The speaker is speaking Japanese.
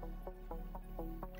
うん。